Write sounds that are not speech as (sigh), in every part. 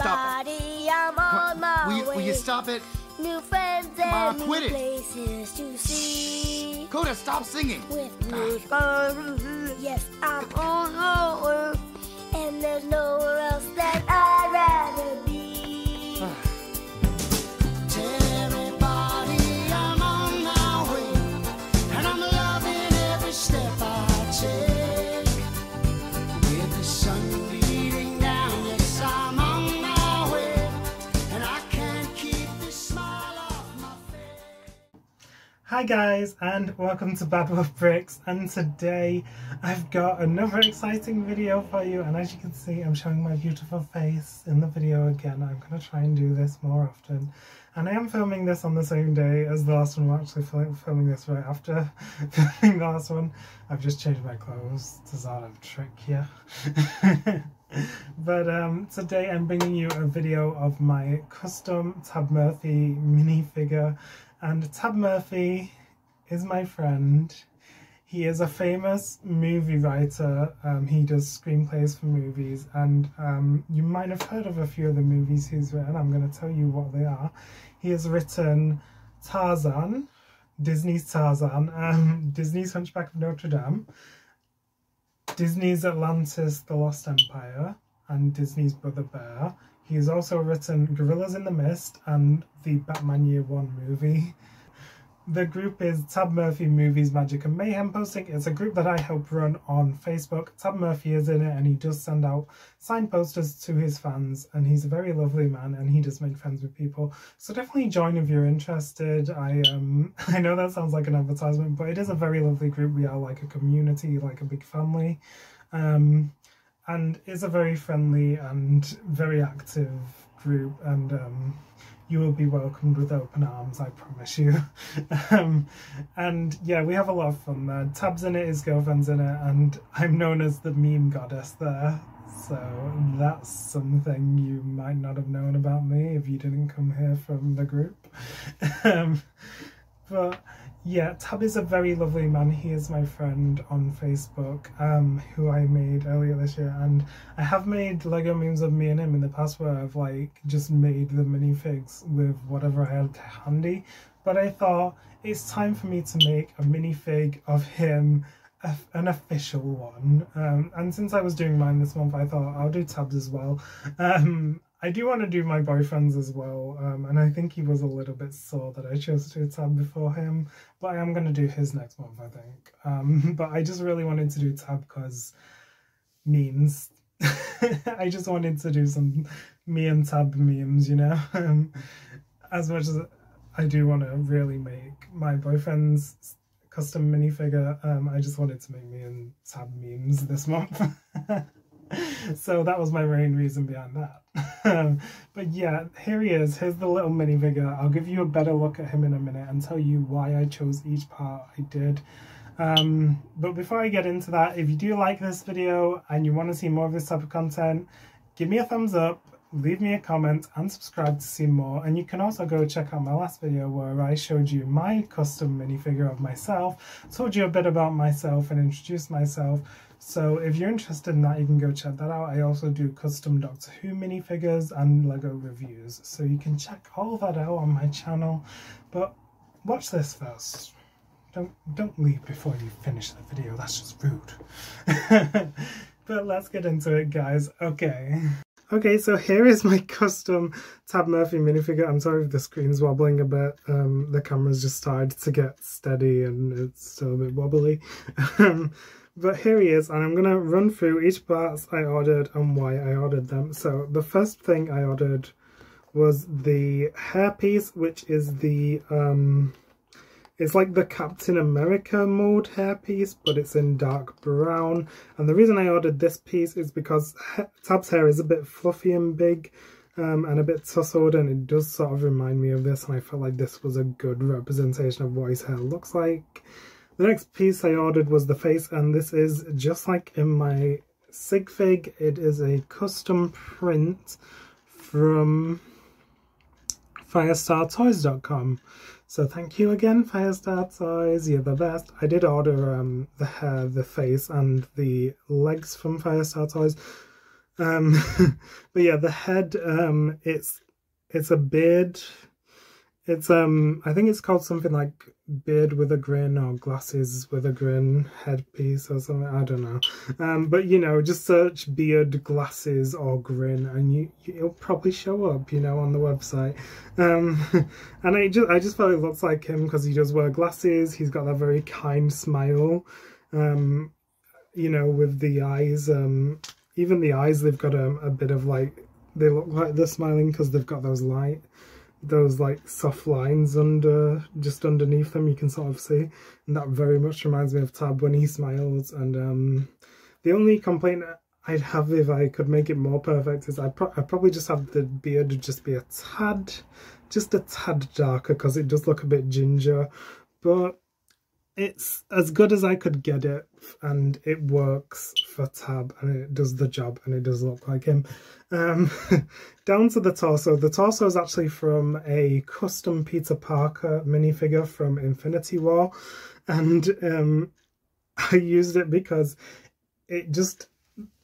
stop Everybody, I'm on my Will you, way. will you stop it? New friends Come on, and new quit it. places to see. Koda, stop singing. With yes, I'm on my way, and there's nowhere else that I'd Hi guys and welcome to Bad Wolf Bricks and today I've got another exciting video for you and as you can see I'm showing my beautiful face in the video again. I'm going to try and do this more often and I am filming this on the same day as the last one. We're actually filming this right after (laughs) filming the last one. I've just changed my clothes to sort of trick you. (laughs) but um, today I'm bringing you a video of my custom Tab Murphy minifigure and Tab Murphy is my friend. He is a famous movie writer. Um, he does screenplays for movies, and um, you might have heard of a few of the movies he's written. I'm going to tell you what they are. He has written Tarzan, Disney's Tarzan, um, (laughs) Disney's Hunchback of Notre Dame, Disney's Atlantis: The Lost Empire, and Disney's Brother Bear. He has also written Gorillas in the Mist and the Batman Year One movie. The group is Tab Murphy Movies Magic and Mayhem Posting. It's a group that I help run on Facebook. Tab Murphy is in it and he does send out signed posters to his fans and he's a very lovely man and he does make friends with people. So definitely join if you're interested. I um (laughs) I know that sounds like an advertisement, but it is a very lovely group. We are like a community, like a big family. Um and is a very friendly and very active group and um you will be welcomed with open arms, I promise you. (laughs) um, and yeah, we have a lot of fun there. Tab's in it, his girlfriend's in it, and I'm known as the meme goddess there. So that's something you might not have known about me if you didn't come here from the group. (laughs) um, but yeah, Tab is a very lovely man. He is my friend on Facebook, um, who I made earlier this year, and I have made Lego memes of me and him in the past where I've like just made the minifigs with whatever I had handy. But I thought it's time for me to make a minifig of him, an official one. Um, and since I was doing mine this month, I thought I'll do Tabs as well. Um, I do want to do my boyfriend's as well, um, and I think he was a little bit sore that I chose to do Tab before him, but I am going to do his next month, I think. Um, (laughs) but I just really wanted to do Tab because memes. (laughs) I just wanted to do some me and Tab memes, you know? Um, (laughs) as much as I do want to really make my boyfriend's custom minifigure, um, I just wanted to make me and Tab memes this month. (laughs) so that was my main reason behind that. Um, but yeah, here he is. Here's the little minifigure. I'll give you a better look at him in a minute and tell you why I chose each part I did. Um, but before I get into that, if you do like this video and you want to see more of this type of content, give me a thumbs up, leave me a comment and subscribe to see more. And you can also go check out my last video where I showed you my custom minifigure of myself, told you a bit about myself and introduced myself. So if you're interested in that, you can go check that out. I also do custom Doctor Who minifigures and Lego reviews. So you can check all that out on my channel. But watch this first. Don't don't leave before you finish the video. That's just rude. (laughs) but let's get into it, guys. Okay. Okay, so here is my (laughs) custom Tab Murphy minifigure. I'm sorry if the screen's wobbling a bit. Um, the camera's just started to get steady and it's still a bit wobbly. (laughs) But here he is, and I'm going to run through each parts I ordered and why I ordered them. So the first thing I ordered was the hairpiece, which is the... Um, it's like the Captain America mold hairpiece, but it's in dark brown. And the reason I ordered this piece is because Tab's hair is a bit fluffy and big um, and a bit tousled, and it does sort of remind me of this, and I felt like this was a good representation of what his hair looks like. The next piece I ordered was the face, and this is just like in my sig fig. It is a custom print from firestartoys.com. So thank you again, Firestar Toys. You're the best. I did order um, the hair, the face, and the legs from Firestar Toys. Um, (laughs) but yeah, the head, um, it's it's a beard. It's um, I think it's called something like beard with a grin or glasses with a grin headpiece or something. I don't know. Um, but you know, just search beard, glasses, or grin, and you it'll probably show up. You know, on the website. Um, (laughs) and I just I just felt it looks like him because he does wear glasses. He's got that very kind smile. Um, you know, with the eyes. Um, even the eyes, they've got a, a bit of like they look like they're smiling because they've got those light those like soft lines under just underneath them you can sort of see. And that very much reminds me of tab when he smiles. And um the only complaint i'd have if i could make it more perfect is i'd, pro I'd probably just have the beard just be a tad just a tad darker because it does look a bit ginger. But it's as good as I could get it and it works for Tab and it does the job and it does look like him. Um, (laughs) down to the torso. The torso is actually from a custom Peter Parker minifigure from Infinity War and um, (laughs) I used it because it just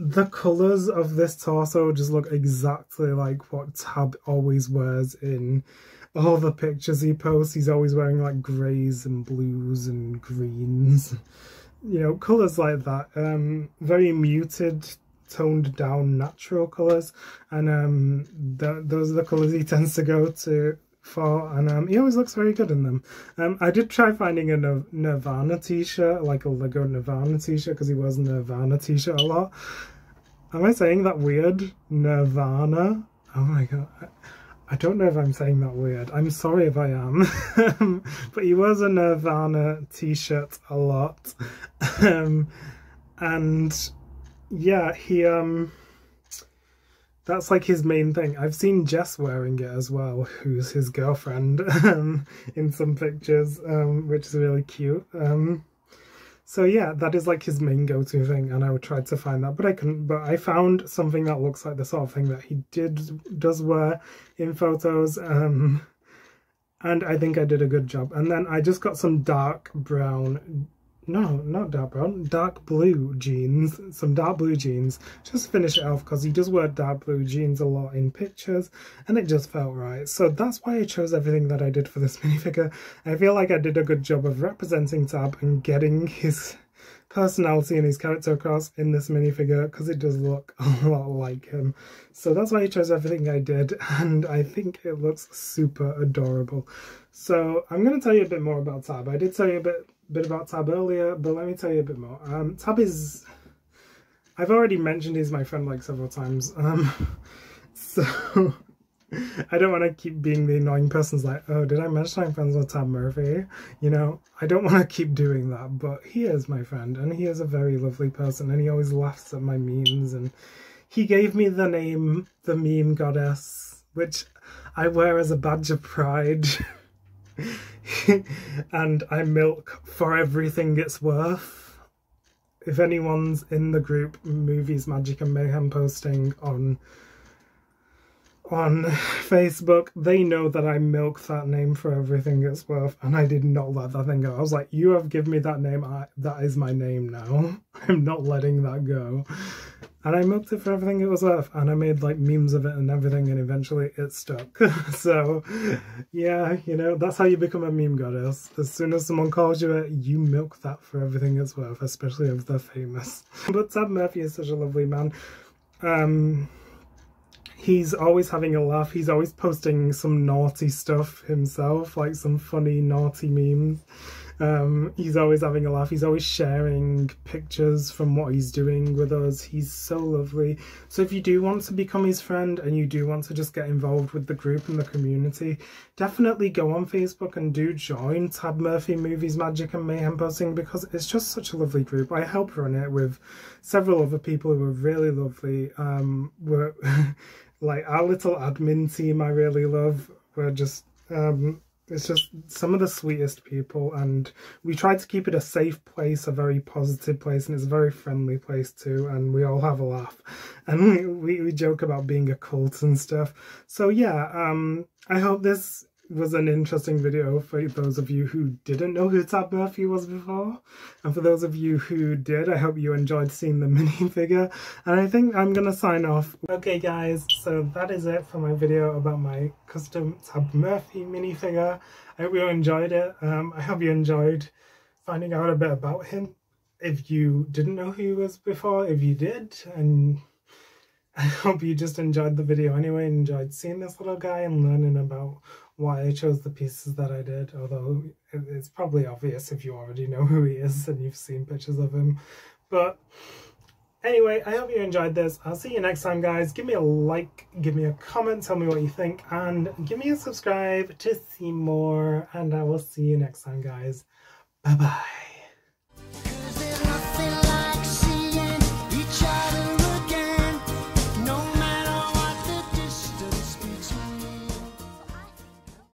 the colours of this torso just look exactly like what Tab always wears in all the pictures he posts, he's always wearing like greys and blues and greens. (laughs) You know, colours like that. Um, very muted, toned down, natural colours. And um, the, those are the colours he (laughs) tends to go to for and um, he always looks very good in them. Um, I did try finding a Nirvana t-shirt, like a Lego Nirvana t-shirt, because he wears Nirvana t-shirt a lot. Am I saying that weird? Nirvana? Oh my god. I don't know if I'm saying that weird. I'm sorry if I am. (laughs) but he wears a Nirvana t-shirt a lot. Um, and yeah, he um that's like his main thing. I've seen Jess wearing it as well, who's his girlfriend (laughs) um, in some pictures, um, which is really cute. Um, so yeah, that is like his main go-to thing, and I would try to find that, but I couldn't. But I found something that looks like the sort of thing that he did does wear in photos, um, and I think I did a good job. And then I just got some dark brown no, not dark brown, dark blue jeans, some dark blue jeans, just finish it off because he does wear dark blue jeans a lot in pictures and it just felt right. So that's why I chose everything that I did for this (laughs) minifigure. I feel like I did a good job of representing Tab and getting his personality and his character across in this minifigure because it does look (laughs) a lot like him. So that's why I chose everything I did (laughs) and I think it looks super adorable. So I'm going to tell you a bit more about Tab. I did tell you a bit bit about Tab earlier, but let me tell you a bit more. Um, Tab is... I've already mentioned he's my friend like several times. Um, (laughs) so... (laughs) I don't want to keep being the annoying person like, oh, did I mention I'm friends with Tab Murphy? You know, I don't want to keep doing that, but he is my friend, and he is a very lovely person, and he always laughs at my memes, and he gave me the name, the meme goddess, which I wear as a badge of pride. (laughs) (laughs) and I milk for everything it's worth. If anyone's in the group Movies, Magic and Mayhem posting on on Facebook, they know that I milk that name for everything it's worth, and I did not let that thing go. I was like, you have given me that name, I, that is my name now. (laughs) I'm not letting that go and I milked it for everything it was worth and I made like memes of it and everything and eventually it stuck. (laughs) so yeah, you know, that's how you become a meme goddess. As soon as someone calls you it, you milk that for everything it's worth, especially if they're famous. (laughs) but Tab Murphy is such a lovely man. Um, he's always having a laugh. He's always posting some naughty stuff himself, like some funny naughty memes. Um, he's always having a laugh. He's always sharing pictures from what he's doing with us. He's so lovely. So if you do want to become his friend and you do want to just get involved with the group and the community, definitely go on Facebook and do join Tab Murphy Movies, Magic and Mayhem Posting because it's just such a lovely group. I help run it with several other people who are really lovely. Um, we're (laughs) like our little admin team I really love. We're just um, it's just some of the sweetest people and we try to keep it a safe place a very positive place and it's a very friendly place too and we all have a laugh. (laughs) And we, we, we joke about being a cult and stuff. So yeah um i hope this was an interesting video for those of you who didn't know who Tab Murphy was before. And for those of you who did, I hope you enjoyed seeing the (laughs) minifigure. And I think I'm to sign off. Okay guys, so that is it for my video about my custom Tab Murphy minifigure. I hope you enjoyed it. Um, I hope you enjoyed finding out a bit about him. If you didn't know who he was before, if you did, and (laughs) I hope you just enjoyed the video anyway, enjoyed seeing this little guy and learning about why I chose the pieces that I did, although it's probably obvious if you already know who he is and you've seen pictures of him. But anyway, I hope you enjoyed this. I'll see you next time, guys. Give me a like, give me a comment, tell me what you think, and give me a subscribe to see more. And I will see you next time, guys. Bye-bye.